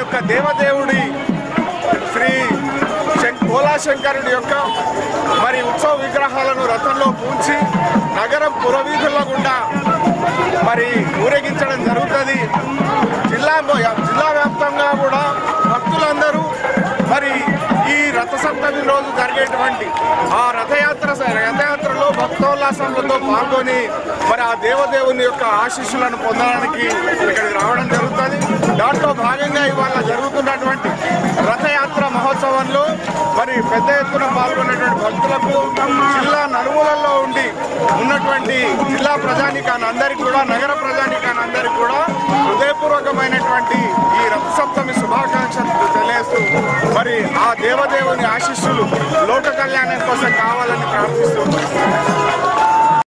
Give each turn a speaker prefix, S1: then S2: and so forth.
S1: యొక్క దేవదేవుడి శ్రీ భోలాశంకరుడి యొక్క మరి ఉత్సవ విగ్రహాలను రథంలో పూంచి నగరం పురవీధుల్లో గుండా మరి ఊరేగించడం జరుగుతుంది. జిల్లా జిల్లా వ్యాప్తంగా కూడా భక్తులందరూ మరి ఈ రథ సప్తమి రోజు జరిగేటువంటి ఆ రథయాత్ర రథయాత్రలో భక్తోల్లాసములతో పాల్గొని మరి ఆ దేవదేవుని యొక్క ఆశీస్సులను పొందడానికి ఇక్కడికి రావడం జరుగుతుంది. దాంట్లో భాగంగా ఇవాళ జరుగుతున్నటువంటి రథయాత్ర మహోత్సవంలో మరి పెద్ద ఎత్తున పాల్గొన్నటువంటి భక్తులకు జిల్లా నలుమూలల్లో ఉండి ఉన్నటువంటి జిల్లా ప్రజానికాన్ని అందరికీ కూడా నగర ప్రజానికానందరికీ కూడా హృదయపూర్వకమైనటువంటి ఈ రథసప్తమి శుభాకాంక్షలు తెలియజేస్తూ మరి ఆ దేవదేవుని ఆశీస్సులు లోక కళ్యాణం కోసం కావాలని ప్రార్థిస్తూ